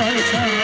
Bye.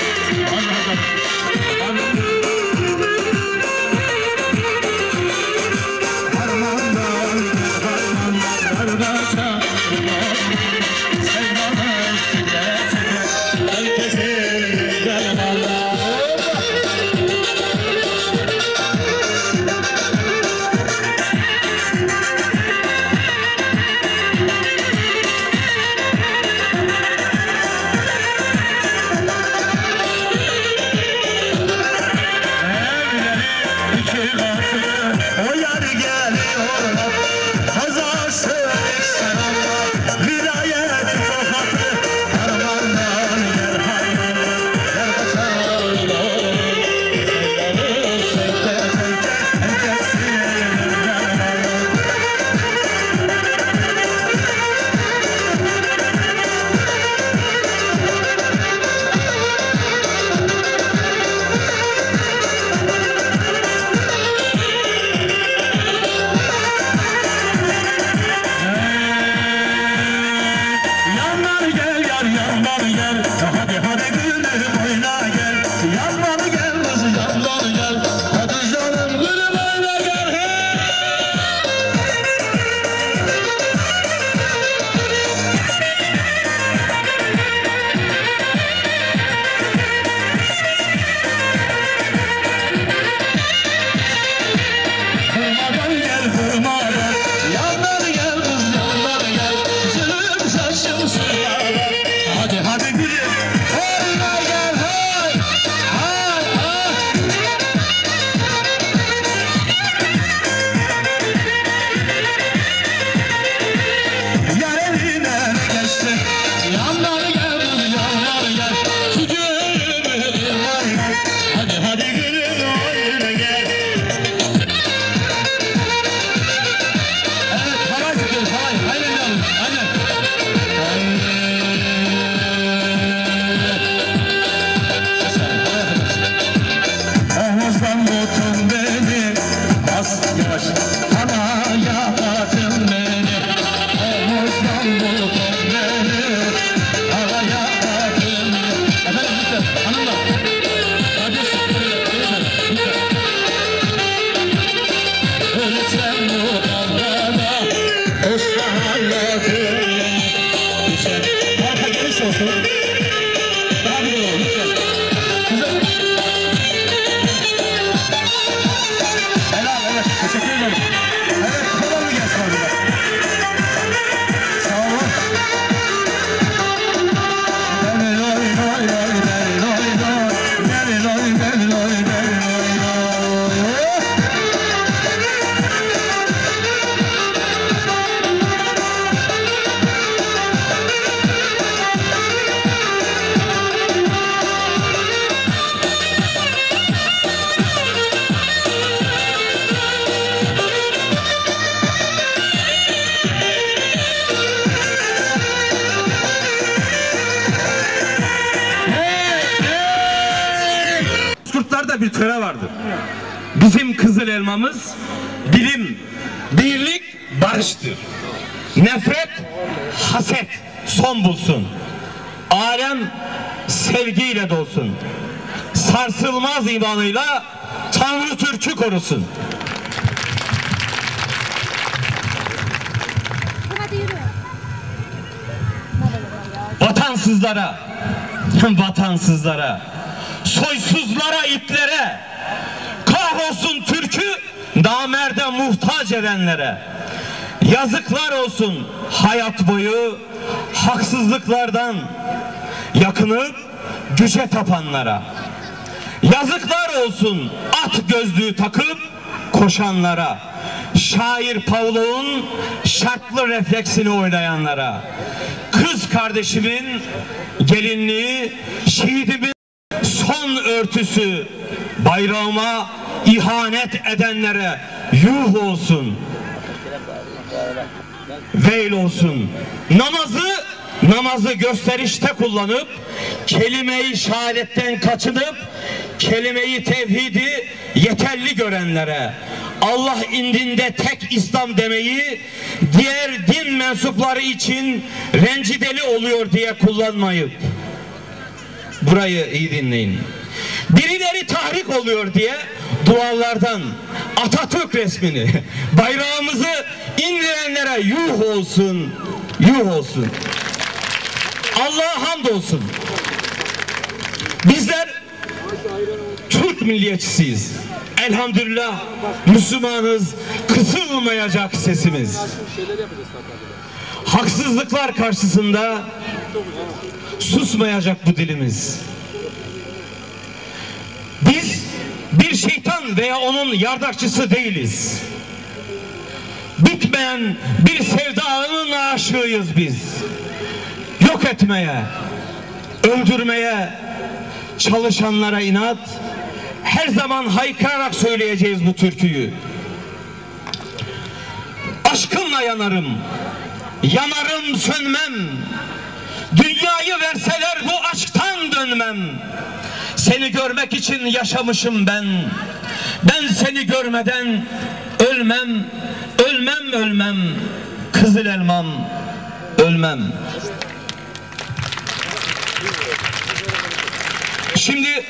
Barıştır. Nefret, haset son bulsun. Alem sevgiyle dolsun. Sarsılmaz imanıyla Tanrı Türk'ü korusun. Vatansızlara, vatansızlara, soysuzlara, itlere, kahrolsun Türk'ü namerde muhtaç edenlere, yazıklar olsun hayat boyu haksızlıklardan yakınıp güce tapanlara. Yazıklar olsun at gözlüğü takıp koşanlara. Şair Pavlov'un şartlı refleksini oynayanlara. Kız kardeşimin gelinliği, şehidimin son örtüsü bayrağıma ihanet edenlere yuh olsun. Veil olsun. Namazı namazı gösterişte kullanıp kelime-i şehadetten kaçınıp kelime-i tevhidi yeterli görenlere Allah indinde tek İslam demeyi diğer din mensupları için rencideli oluyor diye kullanmayıp burayı iyi dinleyin. Birileri tahrik oluyor diye duvarlardan Atatürk resmini, bayrağımızı indirenlere yuh olsun, yuh olsun. Allah'a hamdolsun. Bizler Türk milliyetçisiyiz. Elhamdülillah Müslümanız, kısılmayacak sesimiz. Haksızlıklar karşısında susmayacak bu dilimiz. Biz bir şeytan veya onun yardakçısı değiliz. Bitmeyen bir sevdanın aşığıyız biz. Yok etmeye, öldürmeye çalışanlara inat, her zaman haykırarak söyleyeceğiz bu türküyü. Aşkınla yanarım, yanarım sönmem. Dünyayı verseler bu aşktan dönmem. Seni görmek için yaşamışım ben. Ben seni görmeden ölmem, ölmem ölmem. Kızıl elmam, ölmem. Şimdi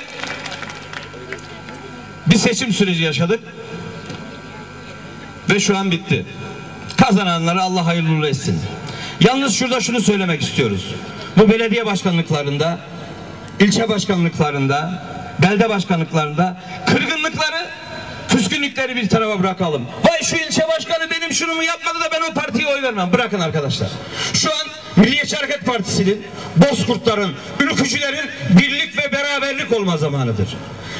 bir seçim süreci yaşadık ve şu an bitti. Kazananları Allah hayırlı etsin. Yalnız şurada şunu söylemek istiyoruz. Bu belediye başkanlıklarında, ilçe başkanlıklarında, belde başkanlıklarında kırgınlıkları, küskünlükleri bir tarafa bırakalım. Vay şu ilçe başkanı benim şunumu yapmadı da ben o partiye oy vermem. Bırakın arkadaşlar. Şu an Milliyetçi Hareket Partisi'nin, Bozkurtların, ülkücülerin birlik ve beraberlik olma zamanıdır.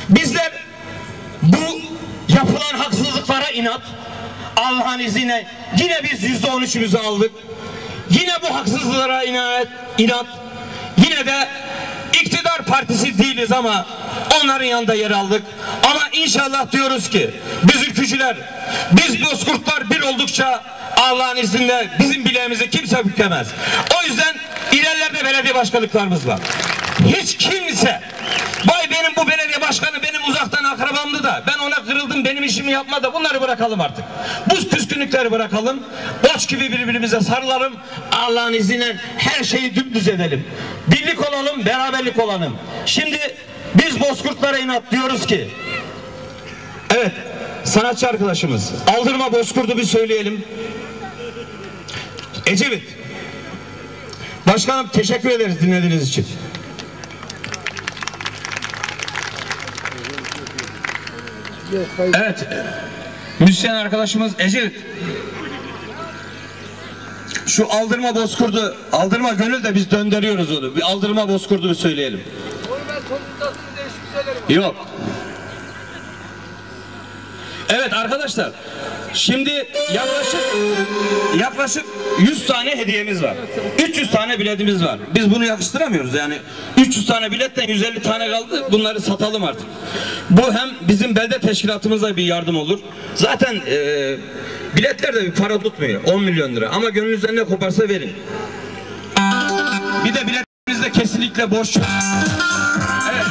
Bizler bu yapılan haksızlıklara inat, Allah'ın izniyle yine biz yüzde on üçümüzü aldık. Yine bu haksızlıklara inat, inat. Yine de partisi değiliz ama onların yanında yer aldık. Ama inşallah diyoruz ki biz ülkücüler, biz bozkurtlar bir oldukça Allah'ın izniyle bizim bileğimizi kimse bükemez. O yüzden ilerlerde belediye başkanlıklarımız var. Hiç kimse Vay benim bu belediye başkanı benim uzaktan akrabamdı da ben ona kırıldım benim işimi yapma da bunları bırakalım artık. Bu küskünlükleri bırakalım. Boş gibi birbirimize sarılalım. Allah'ın izniyle her şeyi dümdüz edelim. Birlik olalım, beraberlik olalım. Şimdi biz bozkurtlara inat diyoruz ki Evet, sanatçı arkadaşımız. Aldırma bozkurdu bir söyleyelim. Ecevit. Başkanım teşekkür ederiz dinlediğiniz için. Evet. Müzisyen arkadaşımız Ecevit. Şu aldırma bozkurdu, aldırma gönül de biz döndürüyoruz onu. Bir aldırma bozkurdu bir söyleyelim. Yok. Evet arkadaşlar. Şimdi yaklaşık yaklaşık 100 tane hediyemiz var. 300 tane biletimiz var. Biz bunu yakıştıramıyoruz yani. 300 tane biletten 150 tane kaldı. Bunları satalım artık. Bu hem bizim belde teşkilatımıza bir yardım olur. Zaten e, biletler de bir para tutmuyor. 10 milyon lira. Ama gönlünüzden ne koparsa verin. Bir de biletimizde kesinlikle borç yok. Evet.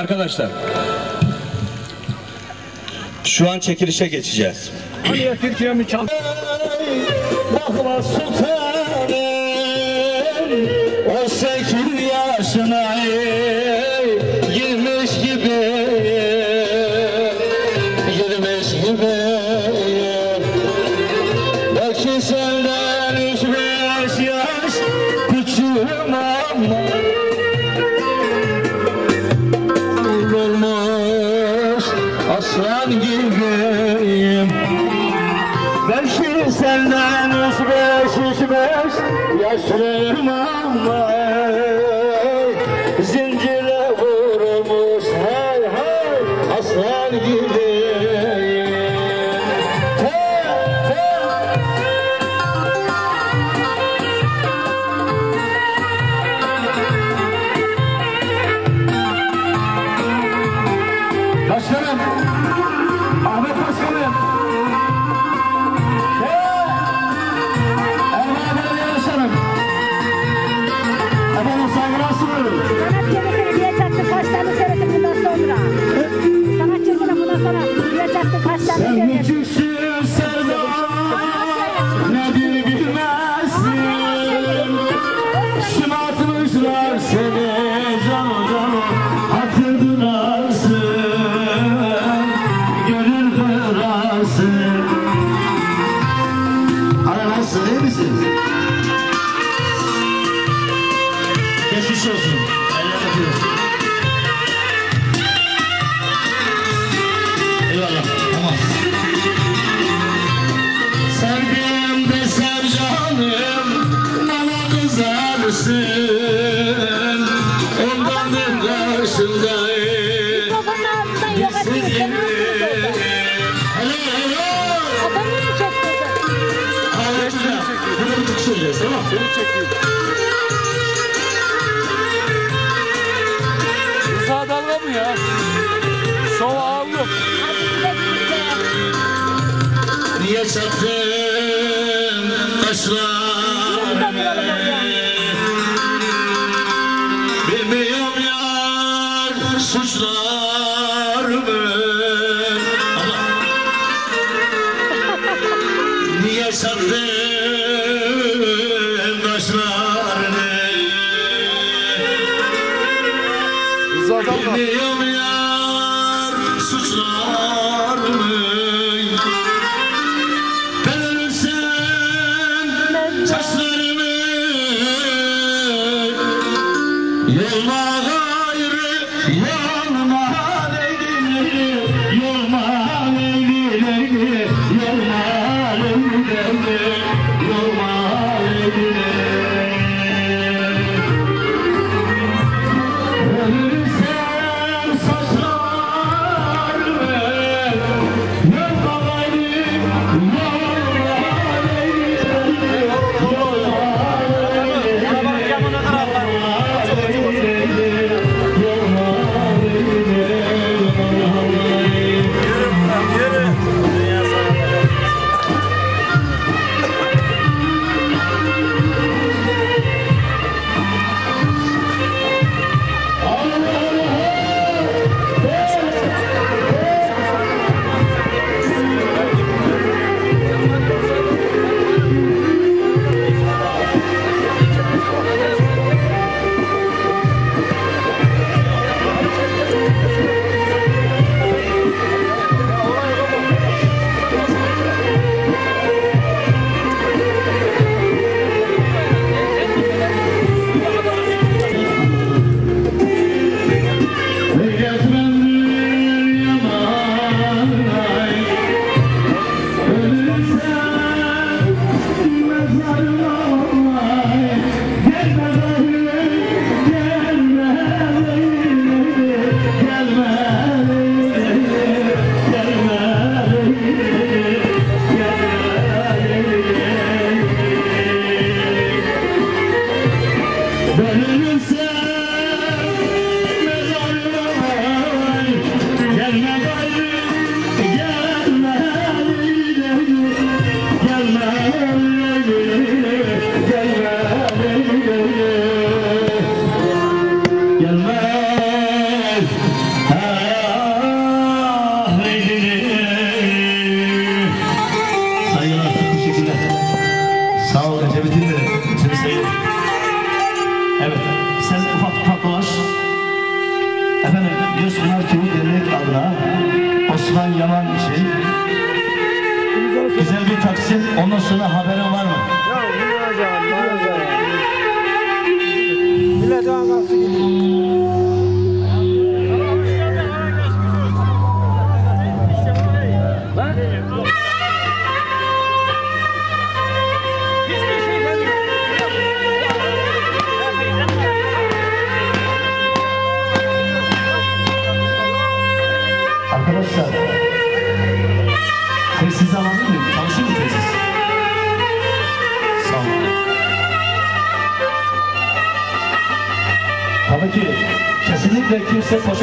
arkadaşlar. Şu an çekilişe geçeceğiz. Türkiye'mi çal. çekeyim. Rıza dalga mı ya? Şov ağırlık. Niye çaktın kaşlarını? Yeah.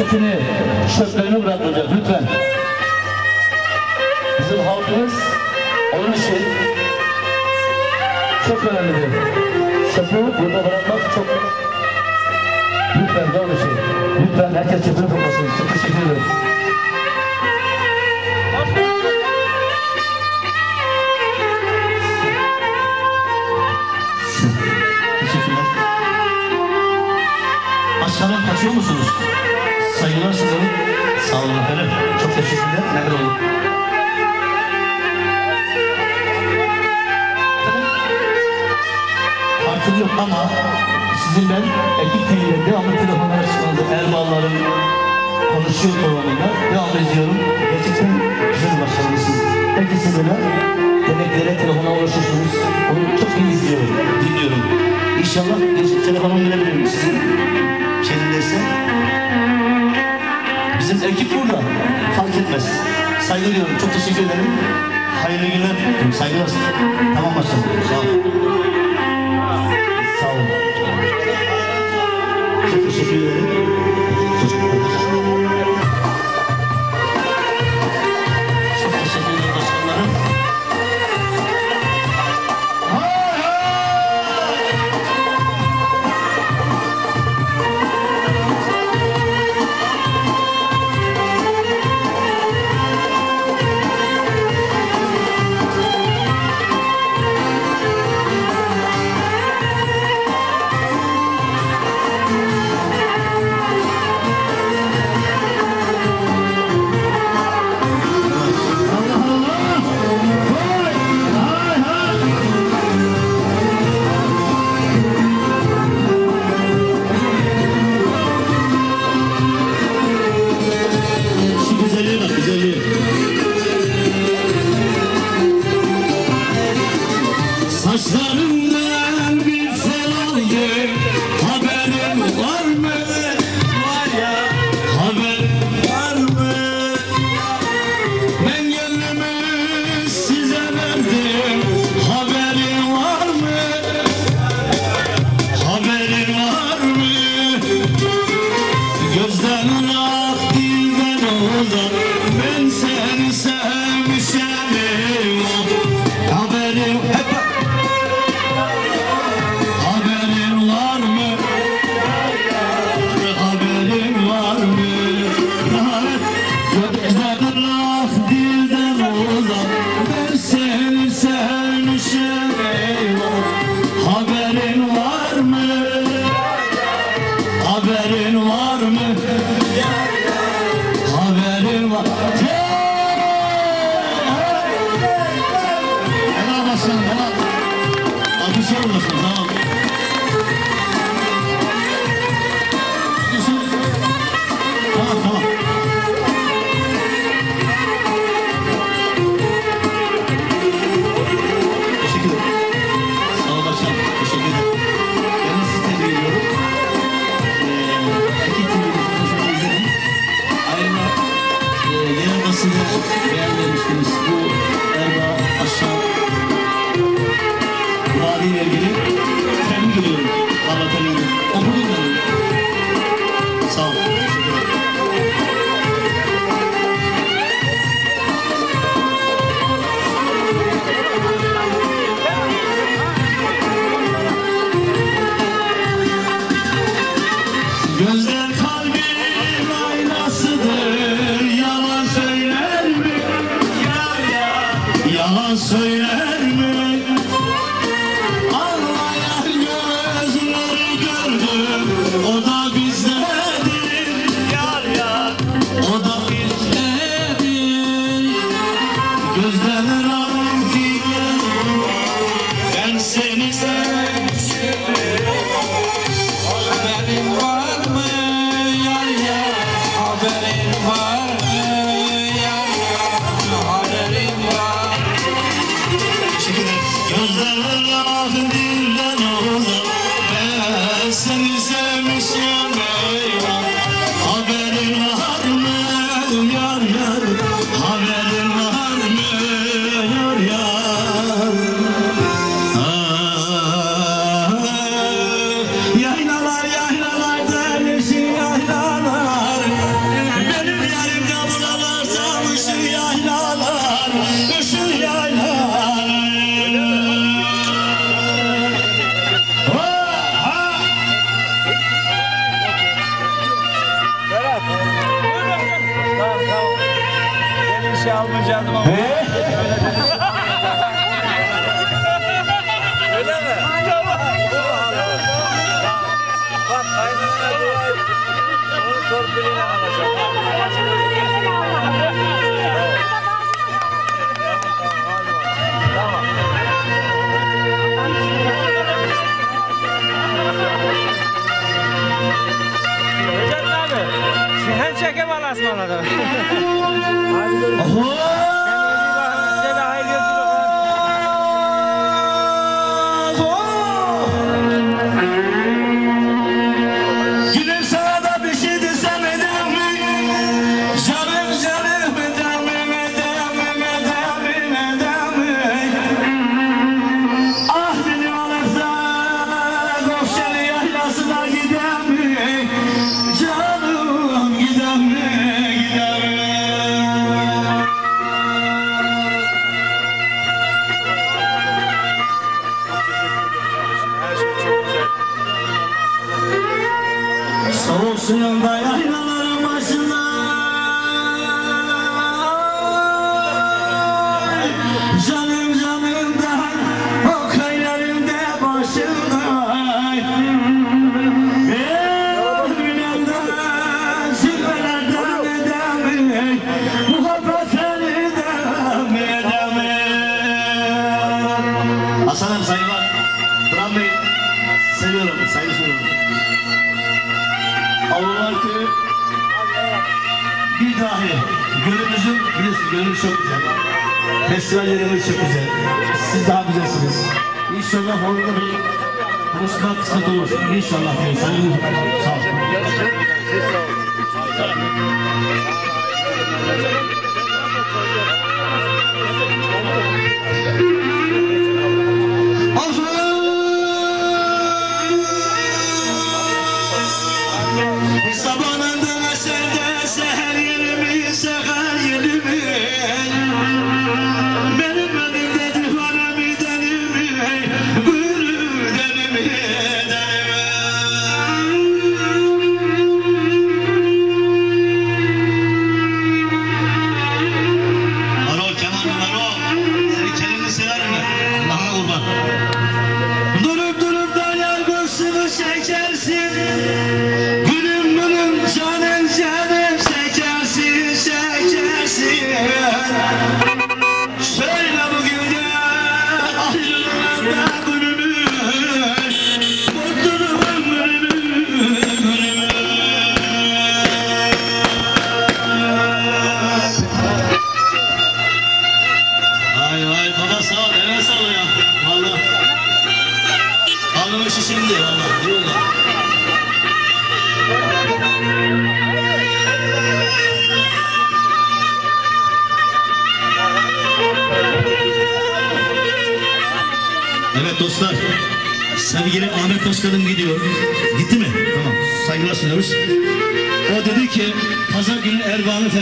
Poşetini, çöplerini bırakmayacak lütfen. Bizim halkımız onun için çok önemlidir. Çöpü burada bırakmak çok Lütfen zor bir şey. Lütfen herkes çöpünü toplasın. Çok teşekkür ederim. Aşağıdan kaçıyor musunuz? Saygılar sunarım. Sağ olun efendim. Çok teşekkürler. Neler olun. Farkım yok ama sizin ben ekip TV'de devamlı telefonlar çıkmadı. Erbalların konuşuyor programında. Devamlı izliyorum. Gerçekten güzel başarılısınız. Herkese böyle demeklere telefona ulaşıyorsunuz. Onu çok iyi izliyorum, dinliyorum. İnşallah bir telefonum verebilirim sizin şeyindeyse. Bizim ekip burada. Fark etmez. Saygı duyuyorum. Çok teşekkür ederim. Hayırlı günler. Saygılar. Tamam başkanım. Sağ olun. Sağ olun. Çok teşekkür ederim. dahi gönlümüzün bilirsiniz gönlüm çok güzel. Festivallerimiz çok güzel. Siz daha güzelsiniz. İnşallah orada bir buluşmak kısmet olur. İnşallah diyor. Sağ olun.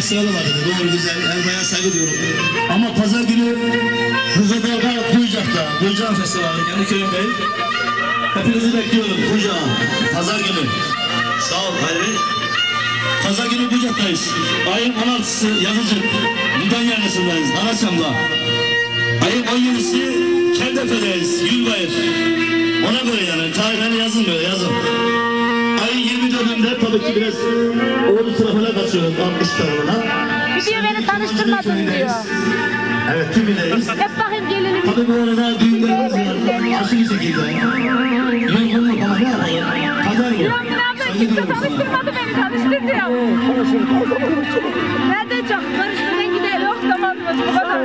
Festivali var dedi. Doğru güzel. Erbaa'ya saygı duyuyorum. Ama pazar günü Rızadağ'da Kuyucak'ta. Kuyucak'ın festivali. Kendi köyümdeyim. Hepinizi bekliyorum Kuyucak'a. Pazar günü. Sağ ol Hayri. Pazar günü Kuyucak'tayız. Ayın 16'sı Yazıcık. Dudan Yerlesindeyiz. Karaçam'da. Ayın 17'si Keldepe'deyiz. Gülbayır. Ona göre yani. Tarihleri yazın böyle yazın. 24'ünde tabii ki biraz Oğlu tarafına kaçıyoruz. 60 tarafına. Diyor beni tanıştırmadın diyor. Evet tümüneyiz. Hep bakayım gelinim. Tabii bu arada düğünlerimiz var. Aşırı şekilde. Yorgunluk ama ne yapalım? Kader bu. Yok ne yapayım Saygı kimse tanıştırmadı beni tanıştır diyor. De çok karıştırdan gider yok zamanımız bu kadar.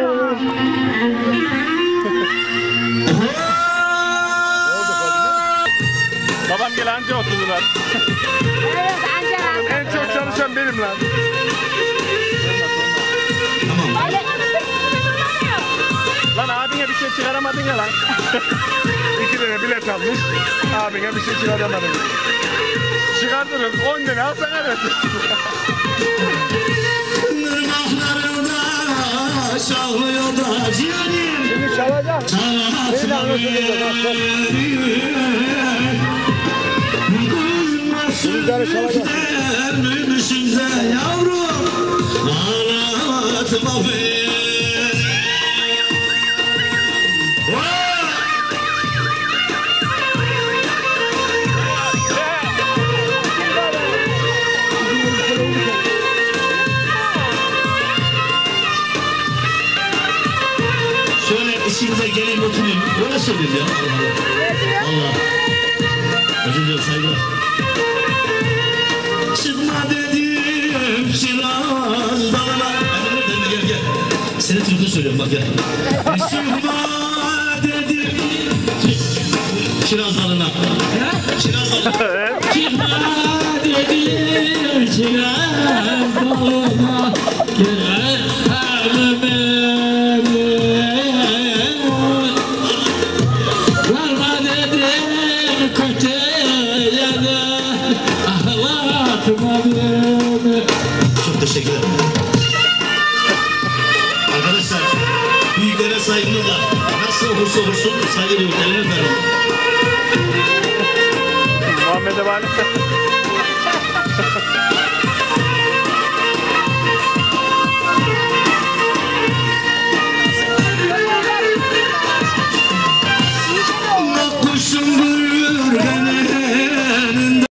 Babam gel anca oturdular. Evet Angela. En çok çalışan benim lan. Öyle Lan abine bir şey çıkaramadın ya lan. İki tane bilet almış. Abine bir şey çıkaramadın. Çıkartırım. 10 lira alsana evet. Şahlıyor da ciğerim. Şimdi çalacağım. Ölmüşüm de yavrum Ağlatma beni içinize gelin oturun. Böyle söyleyeyim ya. Allah Allah. Allah. Özür dilerim saygılar. Seni türkü söylüyorum bak gel. Çıkma dedim Şiraz dağına. Şiraz dağına. Çıkma dedim Şiraz dağına. Gel